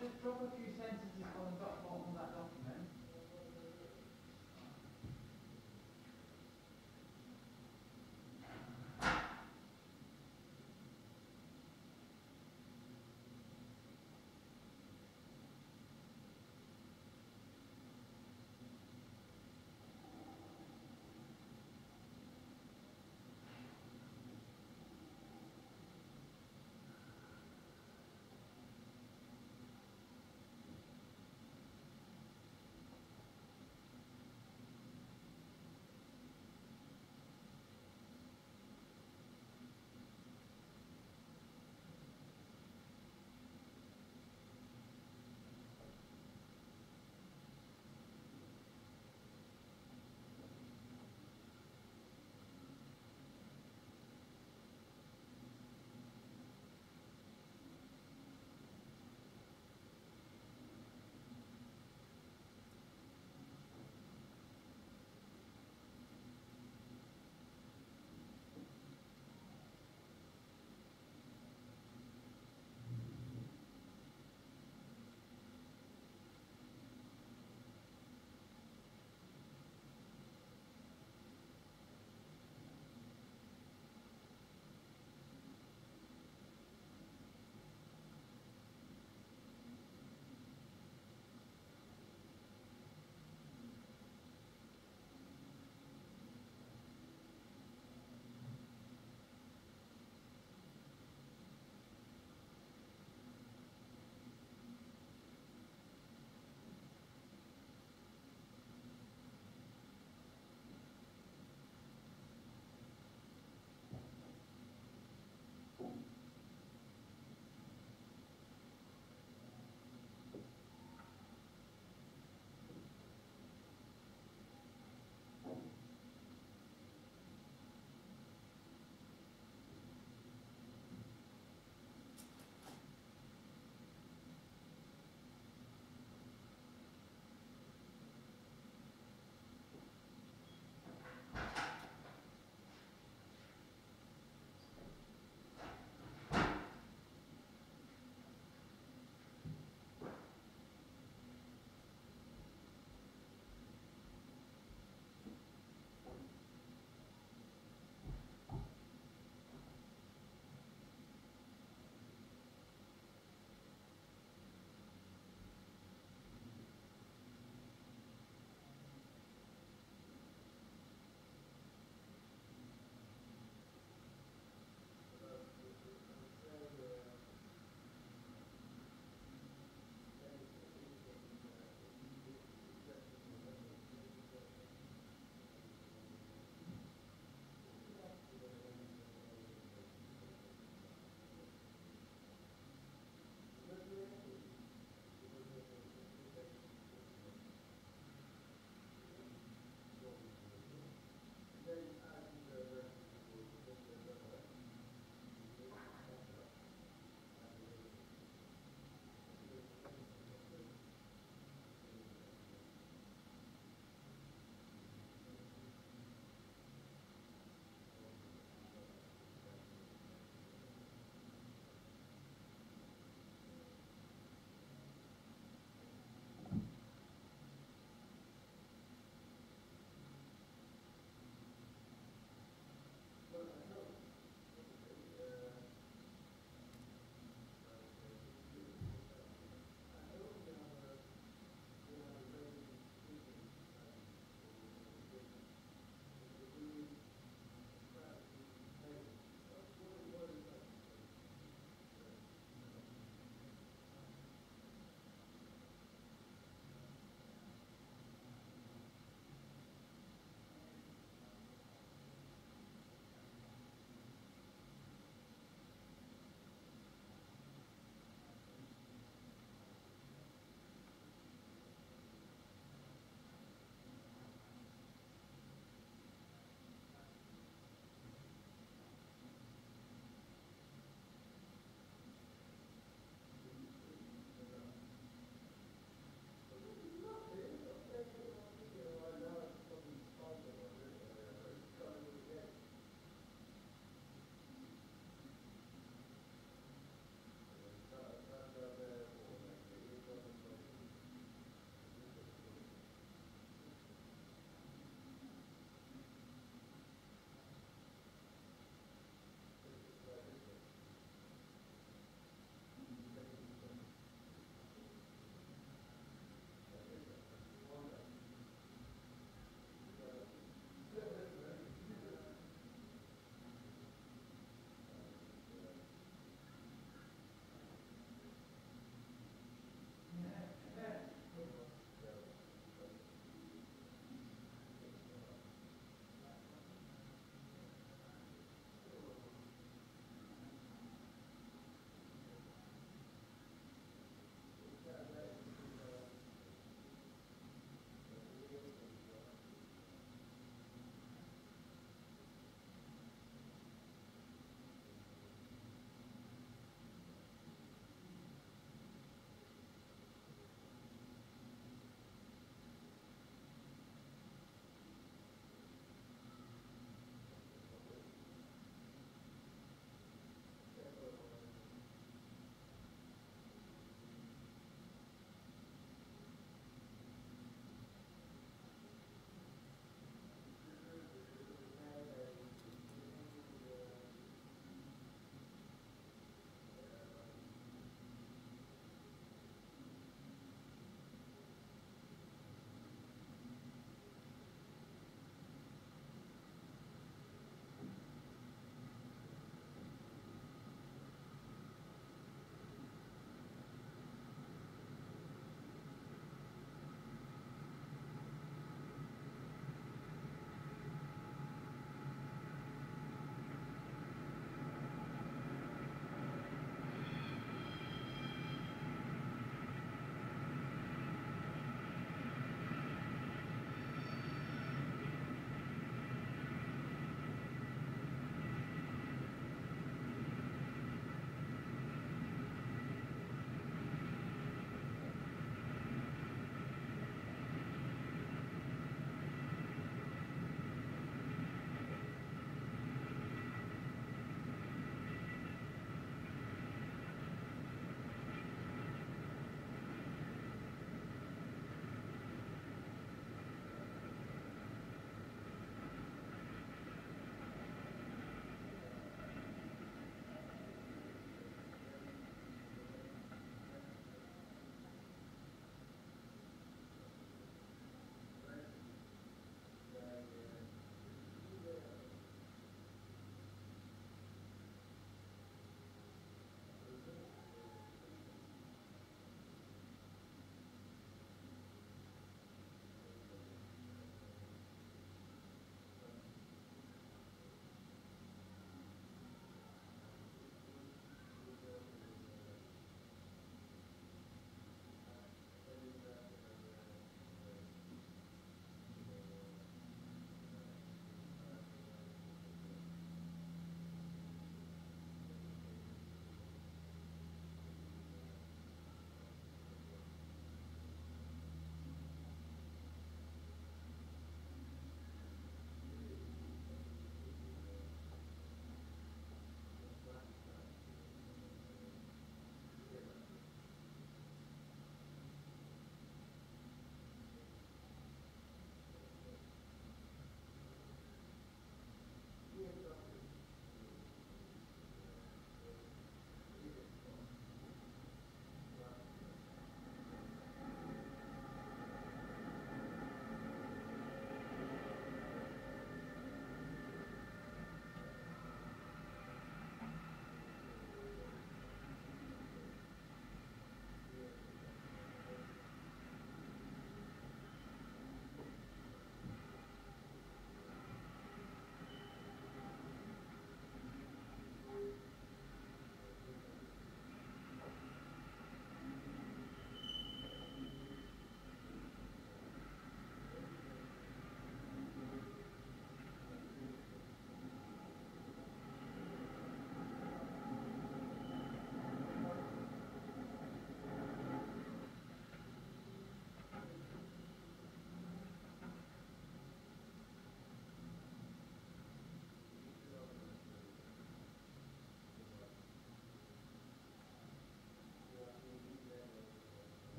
just drop a few sentences on the doc